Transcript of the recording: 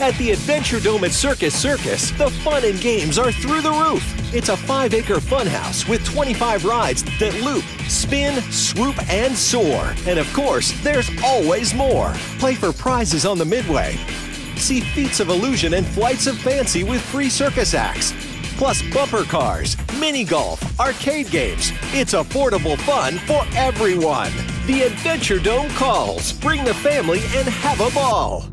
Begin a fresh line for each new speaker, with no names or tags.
At the Adventuredome at Circus Circus, the fun and games are through the roof. It's a five acre funhouse with 25 rides that loop, spin, swoop, and soar. And of course, there's always more. Play for prizes on the Midway. See feats of illusion and flights of fancy with free circus acts. Plus bumper cars, mini golf, arcade games. It's affordable fun for everyone. The Adventuredome calls. Bring the family and have a ball.